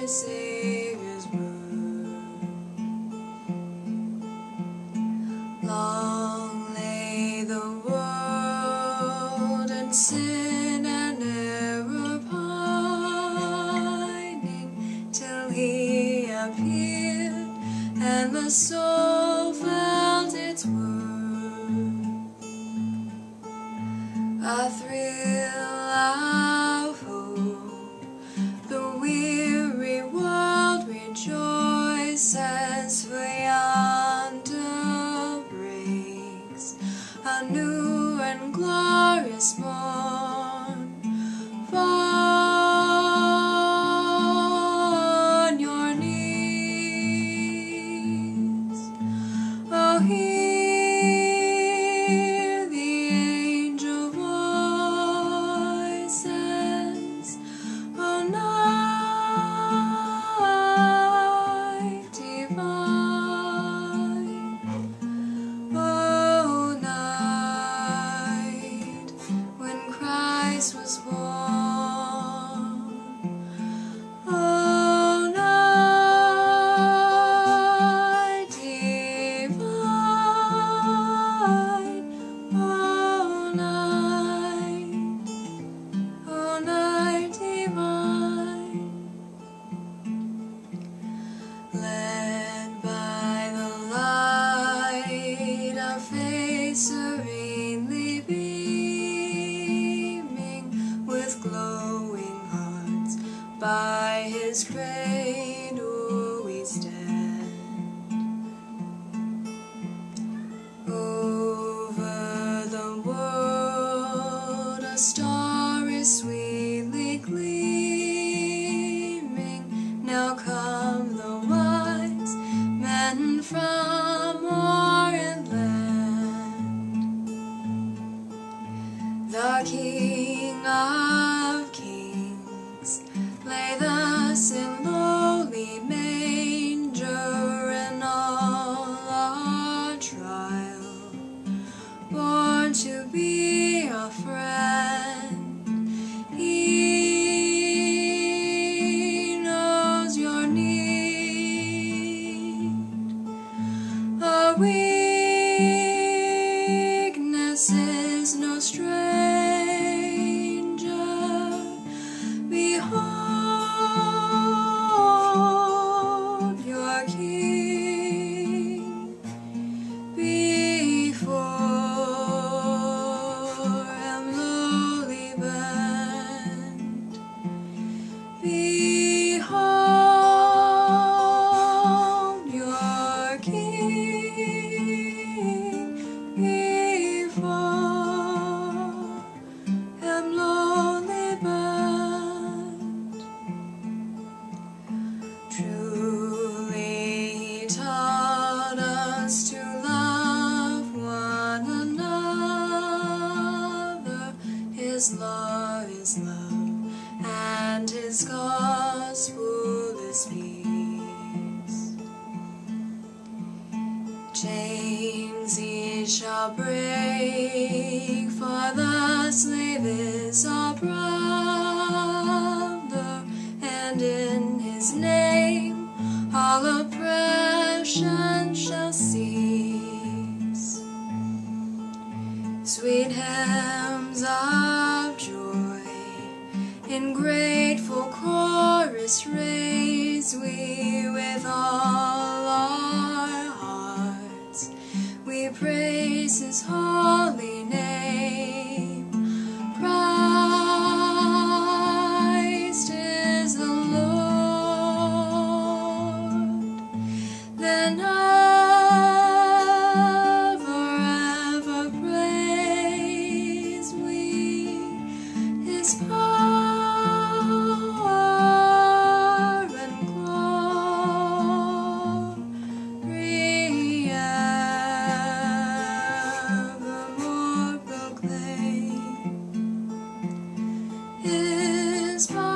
mercy is mine. Long lay the world in sin and error pining till he appeared and the soul. Hear the angel voices. Oh, night divine. Oh, night when Christ was born. Now come the wise men from Orient land. The King of peace. Chains he shall break, for the slave is our brother, and in his name all oppression shall cease. Sweet hymns of joy in grateful chorus raise we with all our hearts. We praise his name. is.